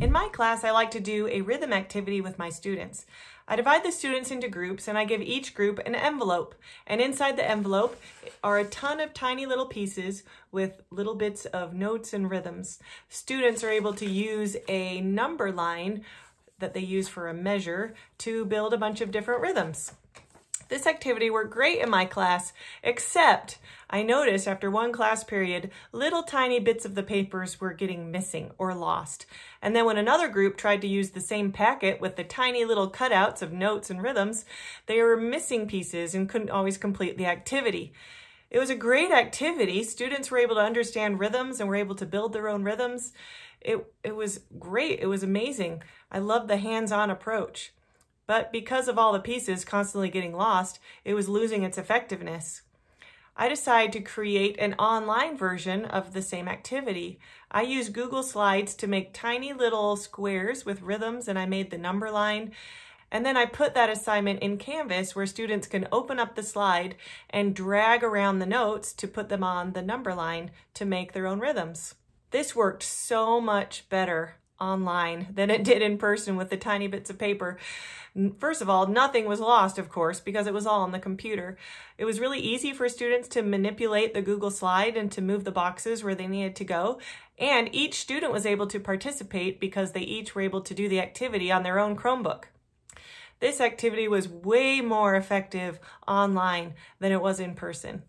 In my class, I like to do a rhythm activity with my students. I divide the students into groups and I give each group an envelope. And inside the envelope are a ton of tiny little pieces with little bits of notes and rhythms. Students are able to use a number line that they use for a measure to build a bunch of different rhythms. This activity worked great in my class, except I noticed after one class period, little tiny bits of the papers were getting missing or lost. And then when another group tried to use the same packet with the tiny little cutouts of notes and rhythms, they were missing pieces and couldn't always complete the activity. It was a great activity. Students were able to understand rhythms and were able to build their own rhythms. It, it was great. It was amazing. I love the hands-on approach. But because of all the pieces constantly getting lost, it was losing its effectiveness. I decided to create an online version of the same activity. I used Google Slides to make tiny little squares with rhythms and I made the number line. And then I put that assignment in Canvas where students can open up the slide and drag around the notes to put them on the number line to make their own rhythms. This worked so much better online than it did in person with the tiny bits of paper. First of all, nothing was lost, of course, because it was all on the computer. It was really easy for students to manipulate the Google slide and to move the boxes where they needed to go. And each student was able to participate because they each were able to do the activity on their own Chromebook. This activity was way more effective online than it was in person.